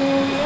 you.